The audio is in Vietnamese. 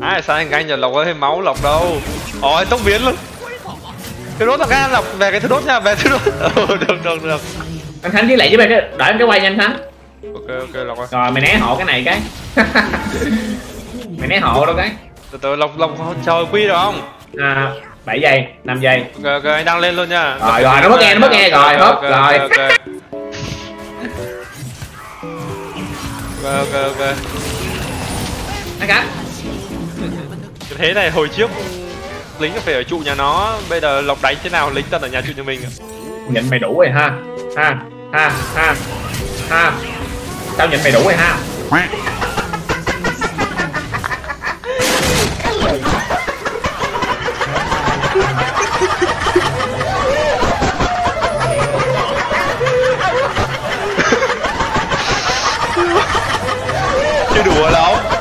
ai sao anh anh giờ lộc có thêm máu lộc đâu? Ôi tốc biến luôn. Thứ đốt là cái lộc về cái thứ đốt nha về thứ đốt. Ừ, được được được. Anh khánh với lại với bên cái đợi em cái quay nhanh khánh ok ok lộc ơi. Rồi mày né hộ cái này cái. Mày né hộ đâu cái? Từ từ lộc lộc chờ quy được không? À 7 giây 5 giây. Ok ok anh đang lên luôn nha. Rồi, rồi, nó mất nghe, nó mất nghe, rồi, ok, rồi. ok. Ok ok ok. Anh cái thế này hồi trước lính phải ở trụ nhà nó bây giờ lộc đánh thế nào lính tận ở nhà trụ nhà mình nhận mày đủ rồi ha. Ha ha ha ha. Tao nhận mày đủ rồi ha. Chưa đùa đâu.